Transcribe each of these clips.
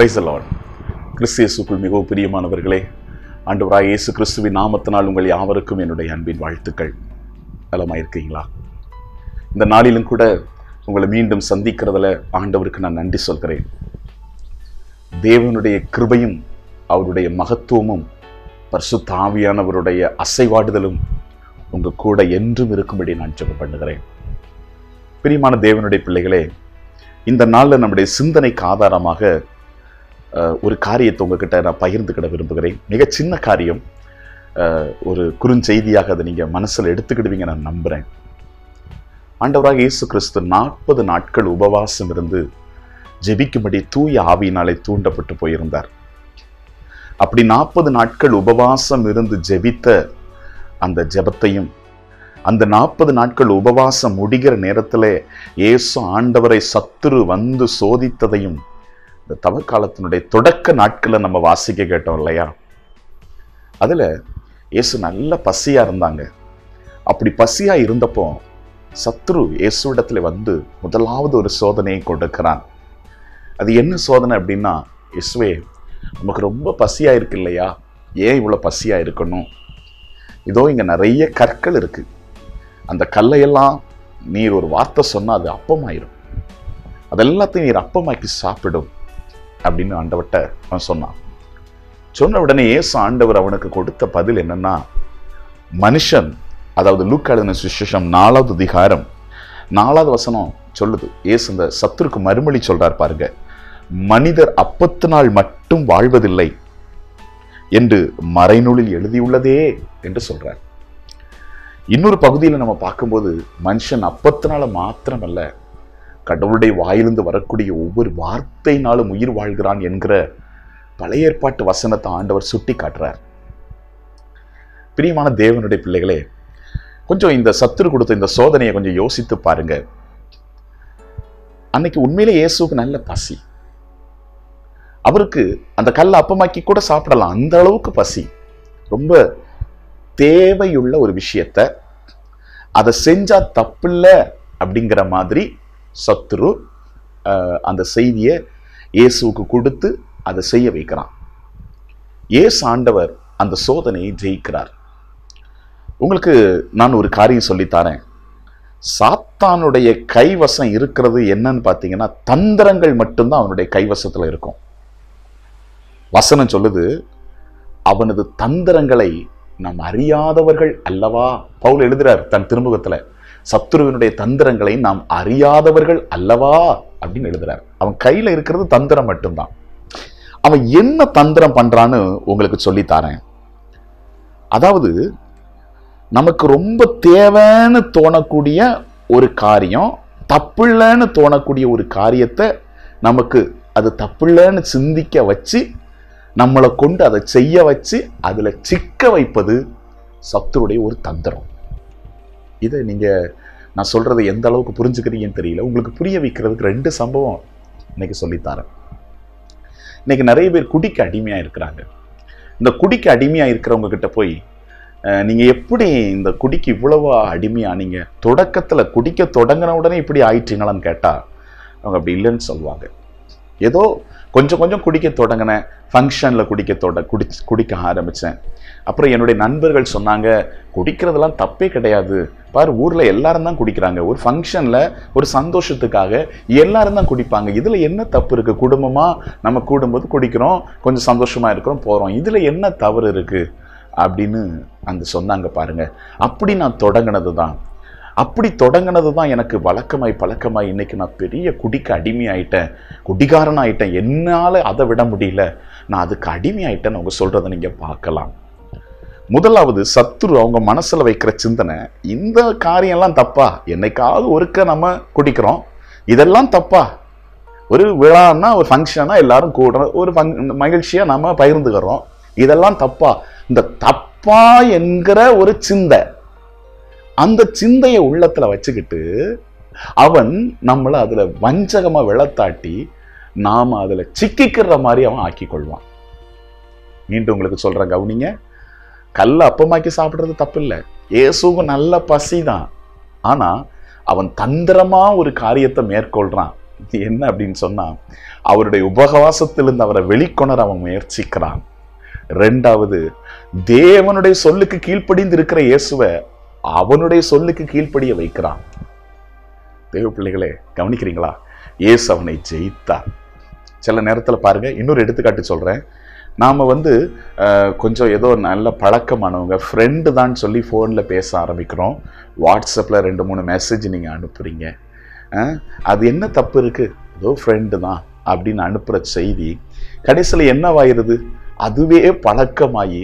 Price Lord கிறிஸ்தியசுக்குள் மிகவும் பிரியமானவர்களே ஆண்டவராய் இயேசு கிறிஸ்துவின் நாமத்தினால் உங்கள் யாவருக்கும் என்னுடைய அன்பின் வாழ்த்துக்கள். நலமாயிருக்கீங்களா? இந்த நாளிலும் கூட உங்களை மீண்டும் சந்திக்கிறதுல ஆண்டவருக்கு நான் நன்றி சொல்கிறேன். தேவனுடைய கிருபையும் அவருடைய மகத்துவமும் பரிசுத்தாவியானவருடைய அசைவாடுதலும் உங்க கூட என்றும் இருக்கும்படி நான் ஜெபம் பண்ணுகிறேன். பிரியமான தேவனுடைய பிள்ளைகளே இந்த நாளில் நம்முடைய சிந்தனைக்கு ஆதாரமாக ஒரு காரியத்தை உங்ககிட்ட நான் பகிர்ந்துக்கிட விரும்புகிறேன். மிக சின்ன காரியம் அஹ், ஒரு குறுஞ்செய்தியாக அதை நீங்கள் மனசில் எடுத்துக்கிடுவீங்க நான் நம்புகிறேன் ஆண்டவராக இயேசு கிறிஸ்து நாற்பது நாட்கள் உபவாசம் இருந்து ஜெபிக்கும்படி தூய ஆவியினாலே தூண்டப்பட்டு போயிருந்தார். அப்படி நாற்பது நாட்கள் உபவாசம் இருந்து ஜெபித்த அந்த ஜெபத்தையும் அந்த நாற்பது நாட்கள் உபவாசம் முடிகிற நேரத்தில் இயேசு ஆண்டவரை சத்துரு வந்து சோதித்ததையும் இந்த தவக்காலத்தினுடைய தொடக்க நாட்களில் நம்ம வாசிக்க கேட்டோம் இல்லையா? அதில் இயேசு நல்ல பசியாக இருந்தாங்க. அப்படி பசியாக இருந்தப்போ சத்ரு இயேசுவிடத்தில் வந்து முதலாவது ஒரு சோதனையை கொடுக்கிறான். அது என்ன சோதனை அப்படின்னா இயேசுவே நமக்கு ரொம்ப பசியாக இருக்கு இல்லையா? ஏன் இவ்வளோ பசியாக இருக்கணும்? இதோ இங்கே நிறைய கற்கள் இருக்குது அந்த கல்லையெல்லாம் நீர் ஒரு வார்த்தை சொன்னால் அது அப்பமாயிரும். அதெல்லாத்தையும் நீர் அப்பமாக்கி சாப்பிடும். அப்படின்னு ஆண்டவட்ட அவன் சொன்னான். சொன்ன உடனே இயேசு ஆண்டவர் அவனுக்கு கொடுத்த பதில் என்னன்னா மனுஷன் அதாவது லூக்காளின சுசேஷம் நாலாவது அதிகாரம் நாலாவது வசனம் சொல்லுது. இயேசு இந்த சத்துருக்கு மறுமொழி சொல்றார் பாருங்க. மனிதர் அப்பத்தினால் மட்டும் வாழ்வதில்லை என்று மறைநூலில் எழுதியுள்ளதே என்று சொல்றார். இன்னொரு பகுதியில் நம்ம பார்க்கும்போது மனுஷன் அப்பத்தினால மாத்திரமல்ல கடவுளுடைய வாயிலிருந்து வரக்கூடிய ஒவ்வொரு வார்த்தையினாலும் உயிர் வாழ்கிறான் என்கிற பழைய ஏற்பாட்டு வசனத்தை ஆண்டவர் சுட்டி காட்டுறார். பிரியமான தேவனுடைய பிள்ளைகளே கொஞ்சம் இந்த சத்துரு கொடுத்த இந்த சோதனையை கொஞ்சம் யோசித்து பாருங்க. அன்னைக்கு உண்மையிலே இயேசுவுக்கு நல்ல பசி. அவருக்கு அந்த கல்லை அப்பமாக்கி கூட சாப்பிடலாம் அந்த அளவுக்கு பசி. ரொம்ப தேவையுள்ள ஒரு விஷயத்த அதை செஞ்சா தப்பில்ல அப்படிங்கிற மாதிரி சத்துரு அந்த செய்தியை இயேசுவுக்கு கொடுத்து அதை செய்ய வைக்கிறான். இயேசு ஆண்டவர் அந்த சோதனையை ஜெயிக்கிறார். உங்களுக்கு நான் ஒரு காரியம் சொல்லித்தாரேன். சாத்தானுடைய கைவசம் இருக்கிறது என்னன்னு பார்த்தீங்கன்னா தந்திரங்கள் மட்டும்தான் அவனுடைய கைவசத்தில் இருக்கும். வசனம் சொல்லுது அவனது தந்திரங்களை நாம் அறியாதவர்கள் அல்லவா? பவுல் எழுதுறார் தன் திருமுகத்துல. சத்துருவினுடைய தந்திரங்களை நாம் அறியாதவர்கள் அல்லவா? அப்படின்னு எழுதுறார். அவன் கையில் இருக்கிறது தந்திரம் மட்டும்தான். அவன் என்ன தந்திரம் பண்ணுறான்னு உங்களுக்கு சொல்லித்தாரேன் அதாவது நமக்கு ரொம்ப தேவைன்னு தோணக்கூடிய ஒரு காரியம் தப்பில்லைன்னு தோணக்கூடிய ஒரு காரியத்தை நமக்கு அது தப்பில்லைன்னு சிந்திக்க வச்சு நம்மளை கொண்டு அதை செய்ய வச்சு அதில் சிக்க வைப்பது சத்துருடைய ஒரு தந்திரம். இதை நீங்கள் நான் சொல்கிறது எந்த அளவுக்கு புரிஞ்சுக்கிறீங்கன்னு தெரியல. உங்களுக்கு புரிய வைக்கிறதுக்கு ரெண்டு சம்பவம் இன்றைக்கி சொல்லித்தரேன். இன்றைக்கி நிறைய பேர் குடிக்கு அடிமையாக இருக்கிறாங்க. இந்த குடிக்கு அடிமையாக இருக்கிறவங்க கிட்ட போய் நீங்கள் எப்படி இந்த குடிக்கு இவ்வளோவா அடிமையாக நீங்கள் தொடக்கத்தில் குடிக்க தொடங்கின உடனே இப்படி ஆயிட்டீங்களான்னு கேட்டால் அவங்க அப்படி இல்லைன்னு சொல்லுவாங்க. ஏதோ கொஞ்சம் கொஞ்சம் குடிக்க தொடங்கினேன். ஃபங்க்ஷனில் குடிக்க தொட குடி குடிக்க ஆரம்பித்தேன் அப்புறம் என்னுடைய நண்பர்கள் சொன்னாங்க குடிக்கிறதெல்லாம் தப்பே கிடையாது. பாரு ஊரில் எல்லாரும் தான் குடிக்கிறாங்க. ஒரு ஃபங்க்ஷனில் ஒரு சந்தோஷத்துக்காக எல்லாரும் தான் குடிப்பாங்க. இதில் என்ன தப்பு இருக்குது குடும்பமாக நம்ம கூடும்போது குடிக்கிறோம் கொஞ்சம் சந்தோஷமாக இருக்கிறோம் போகிறோம் இதில் என்ன தவறு இருக்குது அப்படின்னு அந்த சொன்னாங்க பாருங்க. அப்படி நான் தொடங்கினது தான். அப்படி தொடங்கினது தான் எனக்கு வழக்கமாய் பழக்கமாய் இன்றைக்கி நான் பெரிய குடிக்கு அடிமையாயிட்டேன். குடிகாரன் ஆயிட்டேன் என்னால் அதை விட முடியல. நான் அதுக்கு அடிமையாயிட்டேன்னு அவங்க சொல்கிறத நீங்கள் பார்க்கலாம். முதலாவது சத்துரு அவங்க மனசில் வைக்கிற சிந்தனை இந்த காரியம்லாம் தப்பா? என்னைக்காவது ஒருக்க நம்ம குடிக்கிறோம். இதெல்லாம் தப்பா? ஒரு விழான்னா ஒரு ஃபங்க்ஷனா எல்லாரும் கூட ஒரு ஃபங் மகிழ்ச்சியாக நம்ம பகிர்ந்துக்கிறோம். இதெல்லாம் தப்பா? இந்த தப்பா என்கிற ஒரு சிந்தை. அந்த சிந்தையை உள்ளத்துல வச்சுக்கிட்டு அவன் நம்மளை அதுல வஞ்சகமா விளத்தாட்டி நாம் அதில் சிக்கிக்கிற மாதிரி அவன் ஆக்கி கொள்வான். மீண்டும் உங்களுக்கு சொல்கிறேன் கவுனிங்க. கல்லை அப்பமாக்கி சாப்பிட்றது தப்பு இல்லை ஏசுவும் நல்ல பசி தான் ஆனால் அவன் தந்திரமாக ஒரு காரியத்தை மேற்கொள்கிறான் என்ன அப்படின்னு சொன்னால் அவருடைய உபவாசத்திலிருந்து அவரை வெளிக்கொணர அவன் முயற்சிக்கிறான். ரெண்டாவது தேவனுடைய சொல்லுக்கு கீழ்ப்படிந்து இருக்கிற இயேசுவை அவனுடைய சொல்லுக்கு கீழ்ப்படிய வைக்கிறான். தேவ பிள்ளைகளே கவனிக்கிறீங்களா? ஏசு அவனை ஜெயித்தார். சில நேரத்தில் பாருங்க இன்னொரு எடுத்துக்காட்டு சொல்கிறேன் நாம் வந்து கொஞ்சம் ஏதோ நல்ல பழக்கமானவங்க ஃப்ரெண்டு தான் சொல்லி ஃபோனில் பேச ஆரம்பிக்கிறோம். வாட்ஸ்அப்பில் ரெண்டு மூணு மெசேஜ் நீங்கள் அனுப்புகிறீங்க அது என்ன தப்பு இருக்குது ஏதோ ஃப்ரெண்டு தான் அப்படின்னு அனுப்புகிற செய்தி கடைசியில் என்னவாயிருது? அதுவே பழக்கமாகி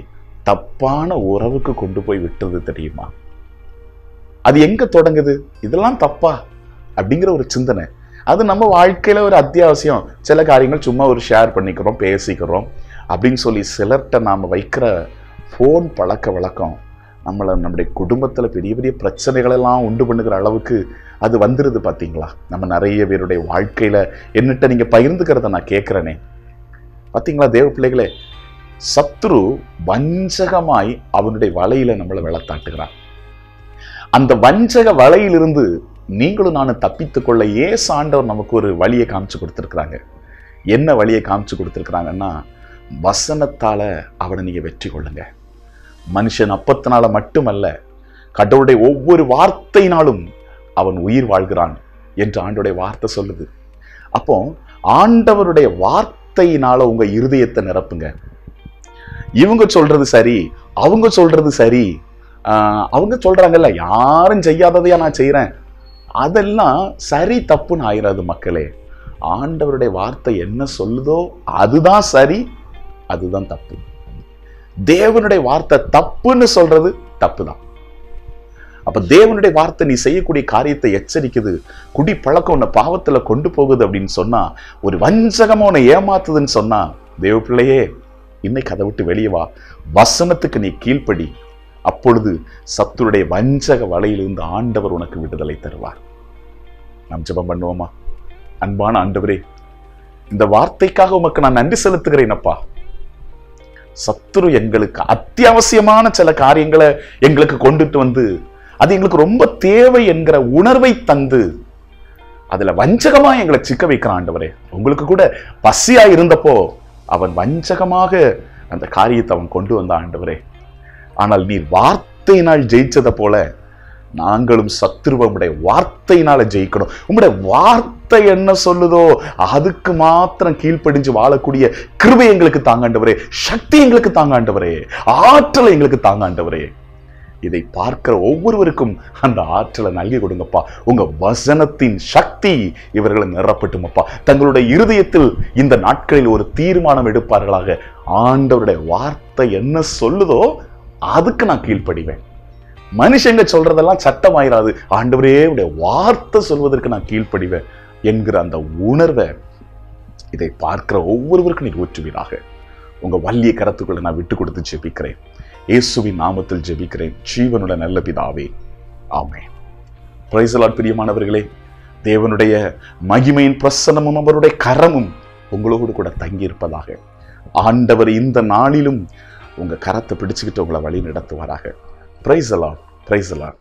தப்பான உறவுக்கு கொண்டு போய் விட்டுறது தெரியுமா? அது எங்கே தொடங்குது? இதெல்லாம் தப்பா? அப்படிங்கிற ஒரு சிந்தனை. அது நம்ம வாழ்க்கையில் ஒரு அத்தியாவசியம். சில காரியங்கள் சும்மா ஒரு ஷேர் பண்ணிக்கிறோம் பேசிக்கிறோம் அப்படின்னு சொல்லி சிலர்கிட்ட நாம் வைக்கிற ஃபோன் பழக்க வழக்கம் நம்மளை நம்முடைய குடும்பத்தில் பெரிய பெரிய பிரச்சனைகளெல்லாம் உண்டு பண்ணுகிற அளவுக்கு அது வந்துடுது பார்த்தீங்களா நம்ம நிறைய பேருடைய வாழ்க்கையில் என்னட்ட நீங்கள் பகிர்ந்துக்கிறத நான் கேட்குறேனே பார்த்தீங்களா தேவ பிள்ளைகளே? சத்ரு வஞ்சகமாய் அவனுடைய வலையில் நம்மளை வெளத்தாட்டுகிறான். அந்த வஞ்சக வலையிலிருந்து நீங்களும் நானும் தப்பித்துக் கொள்ள ஏசு ஆண்டவர் நமக்கு ஒரு வழியை காமிச்சு கொடுத்துருக்குறாங்க. என்ன வழியை காமிச்சு கொடுத்துருக்குறாங்கன்னா வசனத்தால அவனை நீங்க வெற்றி கொள்ளுங்க. மனுஷன் அப்பத்தினால மட்டுமல்ல கடவுளுடைய ஒவ்வொரு வார்த்தையினாலும் அவன் உயிர் வாழ்கிறான் என்று ஆண்டோடைய வார்த்தை சொல்லுது. அப்போ ஆண்டவருடைய வார்த்தையினால உங்க இருதயத்தை நிரப்புங்க. இவங்க சொல்றது சரி அவங்க சொல்றது சரி அவங்க சொல்றாங்கல்ல யாரும் செய்யாததையா நான் செய்கிறேன் அதெல்லாம் சரி தப்புன்னு ஆயிராது மக்களே. ஆண்டவருடைய வார்த்தை என்ன சொல்லுதோ அதுதான் சரி அதுதான் தப்பு. தேவனுடைய வார்த்தை தப்புன்னு சொல்றது தப்பு தான் அப்ப தேவனுடைய வார்த்தை நீ செய்யக்கூடிய காரியத்தை எச்சரிக்குது குடி பழக்கம் உன்னை பாவத்துல கொண்டு போகுது அப்படின்னு சொன்னா ஒரு வஞ்சகமா உன்னை ஏமாத்துதுன்னு சொன்னா தேவ பிள்ளையே இன்னைக்கு அதை விட்டு வெளியே வா. வசனத்துக்கு நீ கீழ்ப்படி. அப்பொழுது சத்துருடைய வஞ்சக வலையிலிருந்து ஆண்டவர் உனக்கு விடுதலை தருவார். நாம் ஜெபம் பண்ணுவோமா? அன்பான ஆண்டவரே இந்த வார்த்தைக்காக உமக்கு நான் நன்றி செலுத்துகிறேன் அப்பா. சத்துரு எங்களுக்கு அத்தியாவசியமான சில காரியங்களை எங்களுக்கு கொண்டுட்டு வந்து அது எங்களுக்கு ரொம்ப தேவை என்கிற உணர்வை தந்து அதுல வஞ்சகமா எங்களை சிக்க வைக்கிறான் ஆண்டவரே உங்களுக்கு கூட பசியா இருந்தப்போ அவன் வஞ்சகமாக அந்த காரியத்தை அவன் கொண்டு வந்த ஆண்டவரே. ஆனால் நீர் வார்த்தையினால் ஜெயிச்சதை போல நாங்களும் சத்துருவ உம்முடைய வார்த்தையினால ஜெயிக்கணும். உங்களுடைய வார்த்தை என்ன சொல்லுதோ அதுக்கு மாத்திரம் கீழ்ப்படிஞ்சு வாழக்கூடிய கிருபை எங்களுக்கு தாங்காண்டவரே சக்தி எங்களுக்கு தாங்காண்டவரே ஆற்றலை எங்களுக்கு தாங்காண்டவரே. இதை பார்க்கிற ஒவ்வொருவருக்கும் அந்த ஆற்றலை நல்கி கொடுங்கப்பா. உங்க வசனத்தின் சக்தி இவர்களை நிரப்பட்டுமப்பா. தங்களுடைய இருதயத்தில் இந்த நாட்களில் ஒரு தீர்மானம் எடுப்பார்களாக. ஆண்டவருடைய வார்த்தை என்ன சொல்லுதோ அதுக்கு நான் கீழ்ப்படிவேன். மனுஷங்க சொல்றதெல்லாம் சட்டமாயிராது ஆண்டவரே உடைய வார்த்தை சொல்வதற்கு நான் கீழ்ப்படிவேன் என்கிற அந்த உணர்வை இதை பார்க்கிற ஒவ்வொருவருக்கும் நீர் ஊற்றுவீராக. உங்க வள்ளிய கரத்துக்குள்ள நான் விட்டு கொடுத்து ஜெபிக்கிறேன். இயேசுவின் நாமத்தில் ஜெபிக்கிறேன். ஜீவனுள்ள நல்ல பிதாவே. ஆமே பிரைசலாட் பிரியமானவர்களே. தேவனுடைய மகிமையின் பிரசனமும் அவருடைய கரமும் உங்களோடு கூட தங்கி இருப்பதாக ஆண்டவர் இந்த நாளிலும் உங்க கரத்தை பிடிச்சுக்கிட்டு உங்களை வழி நடத்துவாராக. பிரைசலாட் பிரைசலாட்